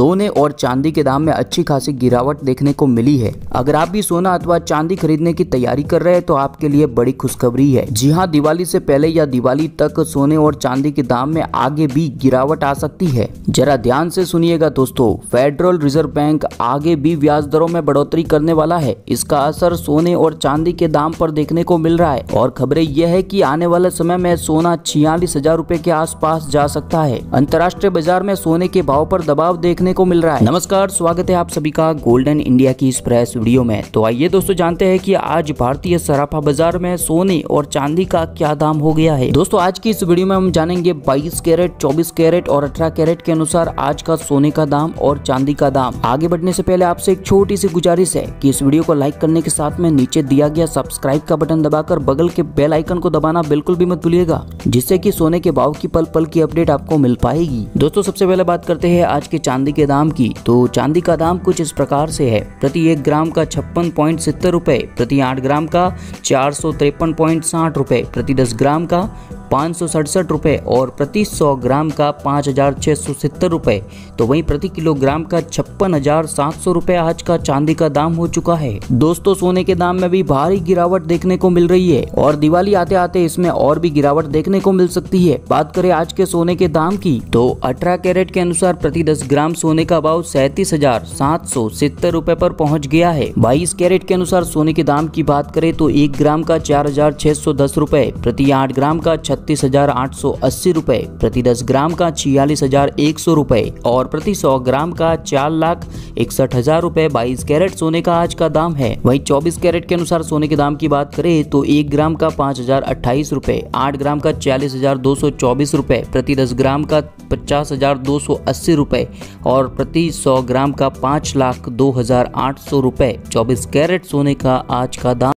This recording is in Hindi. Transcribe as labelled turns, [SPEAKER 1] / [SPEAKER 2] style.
[SPEAKER 1] सोने और चांदी के दाम में अच्छी खासी गिरावट देखने को मिली है। अगर आप भी सोना अथवा चांदी खरीदने की तैयारी कर रहे हैं तो आपके लिए बड़ी खुशखबरी है। जी हाँ दिवाली से पहले या दिवाली तक सोने और चांदी के दाम में आगे भी गिरावट आ सकती है। जरा ध्यान से सुनिएगा दोस्तों, फेडरल रिज़र्व बैंक आगे भी ब्याज दरों में बढ़ोतरी करने वाला है। इसका असर सोने और चांदी के दाम पर देखने को मिल रहा है। और खबरें यह है कि आने वाले समय में सोना छियालीस हज़ार रूपए के आसपास जा सकता है। अंतर्राष्ट्रीय बाज़ार में सोने के भाव पर दबाव देखने को मिल रहा है। नमस्कार, स्वागत है आप सभी का गोल्डन इंडिया की इस प्रेस वीडियो में। तो आइए दोस्तों, जानते हैं कि आज भारतीय सराफा बाज़ार में सोने और चांदी का क्या दाम हो गया है। दोस्तों, आज की इस वीडियो में हम जानेंगे 22 कैरेट 24 कैरेट और 18 कैरेट के अनुसार आज का सोने का दाम और चांदी का दाम। आगे बढ़ने से पहले आपसे एक छोटी सी गुजारिश है की इस वीडियो को लाइक करने के साथ में नीचे दिया गया सब्सक्राइब का बटन दबाकर बगल के बेल आइकन को दबाना बिल्कुल भी मत भूलिएगा, जिससे की सोने के भाव की पल पल की अपडेट आपको मिल पाएगी। दोस्तों, सबसे पहले बात करते हैं आज के चांदी के दाम की। तो चांदी का दाम कुछ इस प्रकार से है। प्रति एक ग्राम का छप्पन पॉइंट सत्तर रूपए, प्रति आठ ग्राम का चार सौ तिरपन पॉइंट साठ रूपए, प्रति दस ग्राम का पाँच सौ सड़सठ और प्रति सौ ग्राम का पाँच हज़ार सौ सत्तर तो वहीं प्रति किलोग्राम का छप्पन हज़ार सात सौ आज का चांदी का दाम हो चुका है। दोस्तों, सोने के दाम में भी भारी गिरावट देखने को मिल रही है और दिवाली आते आते इसमें और भी गिरावट देखने को मिल सकती है। बात करें आज के सोने के दाम की तो अठारह कैरेट के अनुसार प्रति दस ग्राम सोने का भाव सैतीस हज़ार सात सौ सत्तर रूपए पर पहुँच गया है। बाईस कैरेट के अनुसार सोने के दाम की बात करें तो एक ग्राम का चार हज़ार छह सौ दस रूपए प्रति आठ ग्राम का छत्तीस हज़ार आठ सौ अस्सी रूपए, प्रति दस ग्राम का छियालीस हज़ार एक सौ रूपए और प्रति सौ ग्राम का चार लाख इकसठ हज़ार रूपए। बाईस कैरेट सोने का आज का दाम है। वही चौबीस कैरेट के अनुसार सोने के दाम की बात करें तो एक ग्राम का पाँच हज़ार अट्ठाईस रूपए, आठ ग्राम का छियालीस हज़ार दो सौ चौबीस रूपए, प्रति दस ग्राम का पचास हज़ार दो सौ अस्सी रूपए और प्रति सौ ग्राम का पाँच लाख दो हज़ार आठ सौ रूपए। चौबीस कैरेट सोने का आज का दाम